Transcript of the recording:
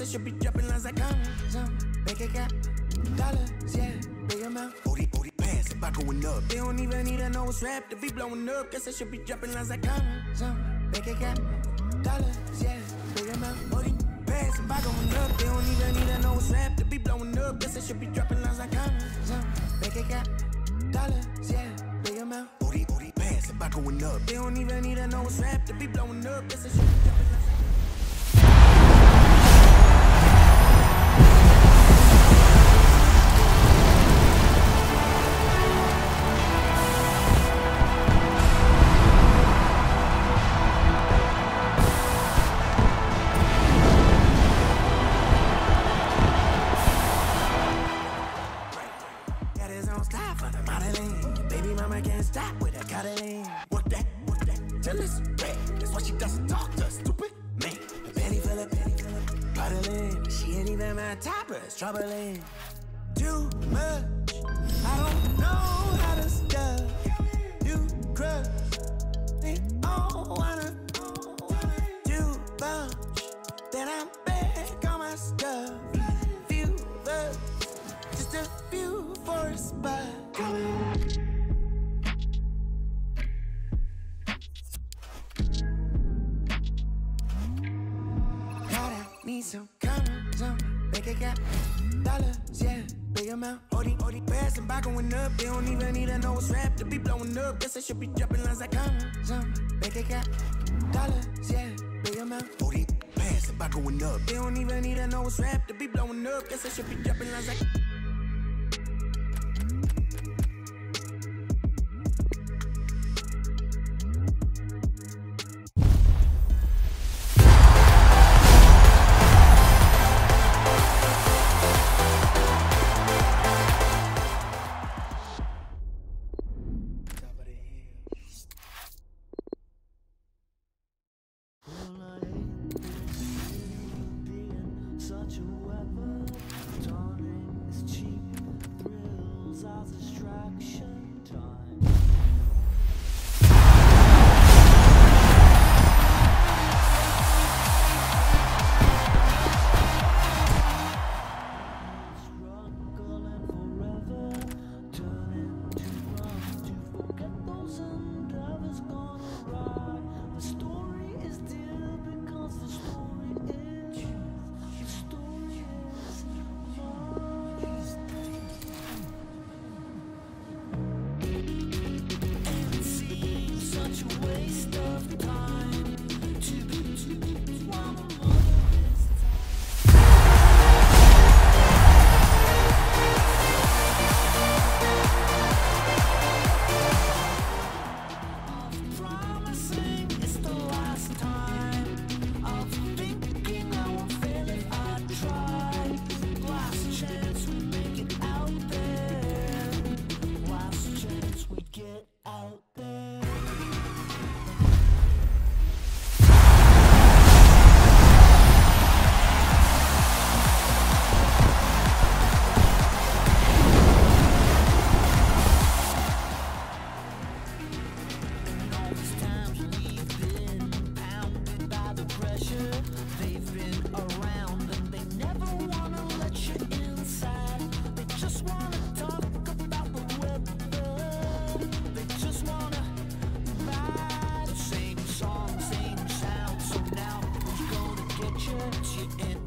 It should be dropping lines like commas. Um, bank account, dollars, yeah, big amount. Booty, booty, pants, I going up. They don't even need to know what's rap to be blowing up. Guess I should be dropping lines like commas. Um, bank account, dollars, yeah, big amount. Booty, pants, I going up. They don't even need to know what's rap to be blowing up. Guess I should be dropping lines like commas. Um, bank account, dollars, yeah, big amount. Booty, booty, pants, I going up. They don't even need to know what's rap to be blowing up. Guess I should be dropping lines mama can't stop with her cuddling. Work that, work that, till it's red. That's why she doesn't talk to stupid man. The belly full of, belly full of puddling. She ain't even my but it's troubling. Too much. I don't know how to stuff. You crush. They all wanna do bunch. Then I'm back on my stuff. Few verse, just a few for a spot. Need some commas, some bank dollars, yeah, big amount. Odie, Odie, pass and by going up. They don't even need to know what's rap to be blowing up. Guess I should be dropping lines like commas, some bank account, dollars, yeah, big amount. Odie, pass and by going up. They don't even need to know what's rap to be blowing up. Guess I should be dropping lines like. A want you in